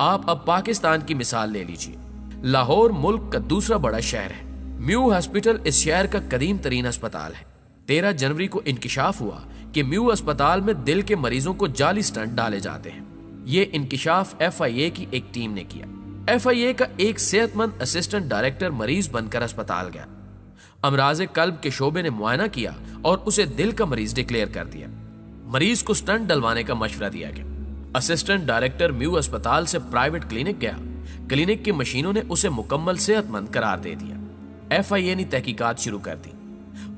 आप अब पाकिस्तान की मिसाल ले लीजिए। लाहौर मुल्क का दूसरा बड़ा शहर है। म्यू हॉस्पिटल इस शहर का कदीम तरीन अस्पताल है। तेरह जनवरी को इंकशाफ हुआ कि म्यू अस्पताल में दिल के मरीजों को जाली स्टंट डाले जाते हैं। ये इंकशाफ एफ़ आई ए की एक टीम ने किया। एफ़ आई ए का एक सेहतमंद असिस्टेंट डायरेक्टर मरीज़ बनकर अस्पताल गया। अमराज कल्ब के शोबे ने मुआयना किया और उसे दिल का मरीज़ डिक्लेयर कर दिया। मरीज़ को स्टंट डलवाने का मशवरा दिया गया। असिस्टेंट डायरेक्टर म्यू अस्पताल से प्राइवेट क्लिनिक गया। क्लिनिक की मशीनों ने उसे मुकम्मल सेहतमंद करार दे दिया। एफ़ आई ए ने तहकीकात शुरू कर दी।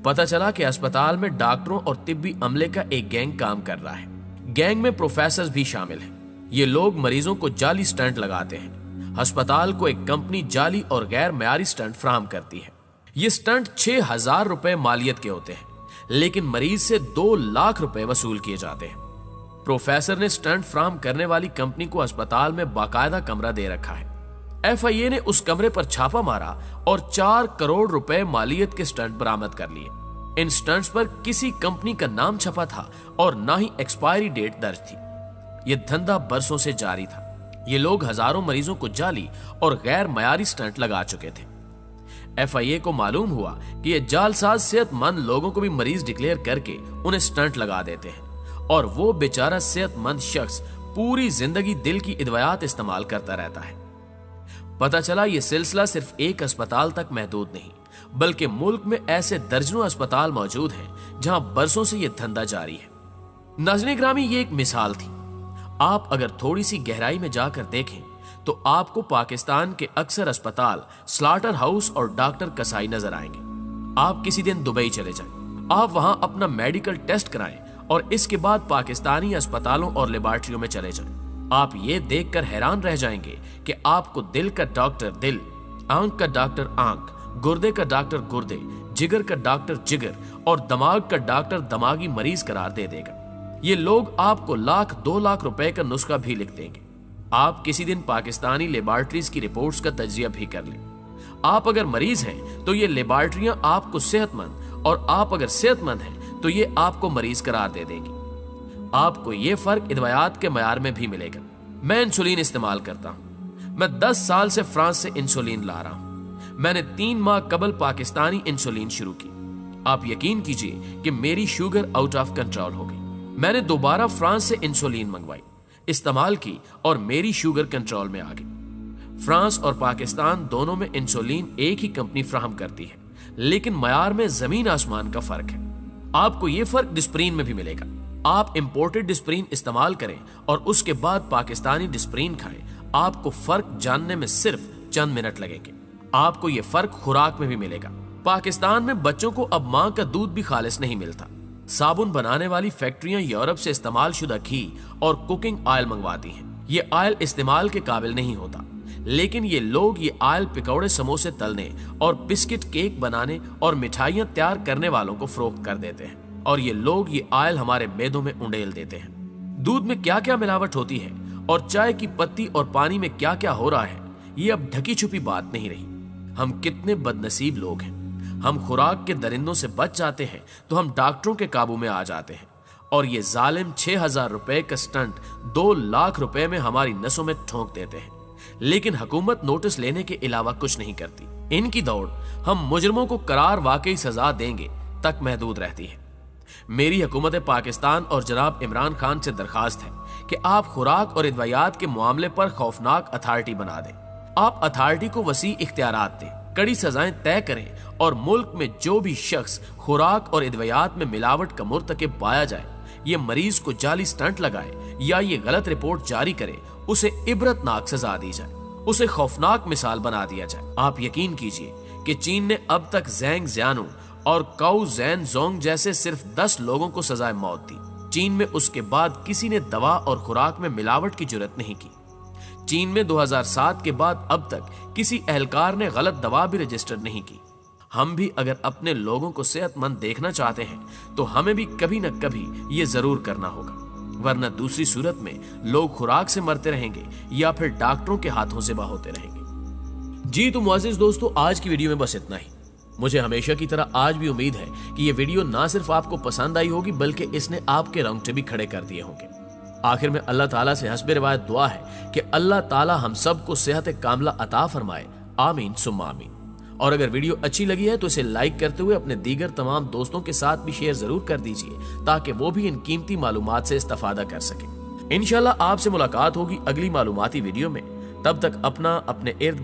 पता चला कि अस्पताल में डॉक्टरों और तिब्बी अमले का एक गैंग काम कर रहा है। गैंग में प्रोफेसर भी शामिल हैं। ये लोग मरीजों को जाली स्टंट लगाते हैं। अस्पताल को एक कंपनी जाली और गैर मैारी स्टंट फ्राहम करती है। ये स्टंट छह हज़ार रुपए मालियत के होते हैं। लेकिन मरीज़ से दो लाख रुपए वसूल किए जाते हैं। प्रोफेसर ने स्टंट फ्राहम करने वाली कंपनी को अस्पताल में बाकायदा कमरा दे रखा है। एफआईए ने उस कमरे पर छापा मारा और चार करोड़ रुपए मालियत के स्टंट बरामद कर लिए। इन स्टंट्स पर किसी कंपनी का नाम छपा था और ना ही एक्सपायरी डेट दर्ज थी। यह धंधा बरसों से जारी था। ये लोग हज़ारों मरीजों को जाली और गैर मयारी स्टंट लगा चुके थे। एफआईए को मालूम हुआ कि ये जालसाज सेहतमंद लोगों को भी मरीज़ डिक्लेयर करके उन्हें स्टंट लगा देते हैं। और वो बेचारा सेहतमंद शख्स पूरी ज़िंदगी दिल की इदवायात इस्तेमाल करता रहता है। पता चला ये सिलसिला सिर्फ़ एक अस्पताल तक महदूद नहीं बल्कि मुल्क में ऐसे दर्जनों अस्पताल मौजूद हैं जहाँ बरसों से यह धंधा जारी है। नजनी ग्रामी ये एक मिसाल थी। आप अगर थोड़ी सी गहराई में जाकर देखें तो आपको पाकिस्तान के अक्सर अस्पताल स्लाटर हाउस और डॉक्टर कसाई नज़र आएँगे। आप किसी दिन दुबई चले जाएँ, आप वहाँ अपना मेडिकल टेस्ट कराएँ और इसके बाद पाकिस्तानी अस्पतालों और लेबोरेटरियों में चले जाएँ। आप ये देखकर हैरान रह जाएँगे कि आपको दिल का डॉक्टर दिल, आँख का डॉक्टर आँख, गुर्दे का डॉक्टर गुर्दे, जिगर का डॉक्टर जिगर और दिमाग का डॉक्टर दिमागी मरीज़ करार दे देगा। ये लोग आपको लाख, दो लाख रुपए का नुस्खा भी लिख देंगे। आप किसी दिन पाकिस्तानी लेबोरेटरीज की रिपोर्ट्स का तजिया भी कर लें। आप अगर मरीज़ हैं तो ये लेबोरेटरियाँ आपको सेहतमंद और आप अगर सेहतमंद हैं तो ये आपको मरीज़ करार दे देगी। आपको ये फ़र्क इदवायात के मैार में भी मिलेगा। मैं इंसुलिन इस्तेमाल करता हूँ। मैं दस साल से फ्रांस से इंसुलिन ला रहा हूँ। मैंने तीन माह कबल पाकिस्तानी इंसुलिन शुरू की। आप यकीन कीजिए कि मेरी शुगर आउट ऑफ़ कंट्रोल हो गई। मैंने दोबारा फ्रांस से इंसुलिन मंगवाई, इस्तेमाल की और मेरी शुगर कंट्रोल में आ गई। फ्रांस और पाकिस्तान दोनों में इंसुलिन एक ही कंपनी फ्राहम करती है, लेकिन मैार में ज़मीन आसमान का फ़र्क है। आपको ये फ़र्क डिस्प्रीन में भी मिलेगा। आप इंपोर्टेड डिस्प्रीन इस्तेमाल करें और उसके बाद पाकिस्तानी डिस्प्रीन खाएँ। आपको फ़र्क जानने में सिर्फ़ चंद मिनट लगेंगे। आपको ये फ़र्क खुराक में भी मिलेगा। पाकिस्तान में बच्चों को अब माँ का दूध भी खालिश नहीं मिलता। साबुन बनाने वाली फैक्ट्रियाँ यूरोप से इस्तेमाल शुदा घी और कुकिंग ऑयल मंगवाती हैं। ये ऑयल इस्तेमाल के काबिल नहीं होता। लेकिन ये लोग ये आयल पिकौड़े समोसे तलने और बिस्किट केक बनाने और मिठाइयाँ तैयार करने वालों को फरोख्त कर देते हैं और ये लोग ये आयल हमारे मेदों में उंडेल देते हैं। दूध में क्या क्या मिलावट होती है और चाय की पत्ती और पानी में क्या क्या हो रहा है, ये अब ढकी छुपी बात नहीं रही। हम कितने बदनसीब लोग हैं। हम खुराक के दरिंदों से बच जाते हैं तो हम डॉक्टरों के काबू में आ जाते हैं और ये जालिम छह हज़ार रुपए का स्टंट दो लाख रुपए में हमारी नसों में ठोंक देते हैं। लेकिन हुकूमत नोटिस लेने के अलावा कुछ नहीं करती। इनकी दौड़, हम मुजरमों को करार वाकई सजा देंगे, तक महदूद रहती है। मेरी हुकूमत पाकिस्तान और जनाब इमरान खान से दरखास्त है कि आप खुराक और इदवायात के मामले पर खौफनाक अथॉरिटी बना दें। आप अथॉरिटी को वसी इख्तियार दें, कड़ी सजाएँ तय करें और मुल्क में जो भी शख्स खुराक और इदवायात में मिलावट का मुर्तकब पाया जाए, ये मरीज़ को जाली स्टंट लगाए या ये गलत रिपोर्ट जारी करे उसे इबरतनाक सजा दी जाए, उसे खौफनाक मिसाल बना दिया जाए। आप यकीन कीजिए कि चीन ने अब तक जैंग जियानू और काउ जैन जोंग जैसे सिर्फ़ दस लोगों को सजाए मौत दी। चीन में उसके बाद किसी ने दवा और खुराक में मिलावट की ज़रूरत नहीं की। चीन में 2007 के बाद अब तक किसी एहलकार ने गलत दवा भी रजिस्टर नहीं की। हम भी अगर अपने लोगों को सेहतमंद देखना चाहते हैं तो हमें भी कभी न कभी ये ज़रूर करना होगा। वरना दूसरी सूरत में लोग खुराक से मरते रहेंगे या फिर डॉक्टरों के हाथों से बहोते रहेंगे। जी तो मुआजिज दोस्तों, आज की वीडियो में बस इतना ही। मुझे हमेशा की तरह आज भी उम्मीद है कि यह वीडियो ना सिर्फ़ आपको पसंद आई होगी, बल्कि इसने आपके रोंगटे भी खड़े कर दिए होंगे। आखिर में अल्लाह ताला से हसब रिवायत दुआ है कि अल्लाह ताला हम सबको सेहत कामला अता फरमाए। आमीन सुम आमीन। और अगर वीडियो अच्छी लगी है तो इसे लाइक करते हुए अपने दीगर तमाम दोस्तों के साथ भी शेयर ज़रूर कर दीजिए, ताकि वो भी इन कीमती मालूम से इस्तेफादा कर सके। इनशाला आपसे मुलाकात होगी अगली मालूमती वीडियो में। तब तक अपना, अपने इर्द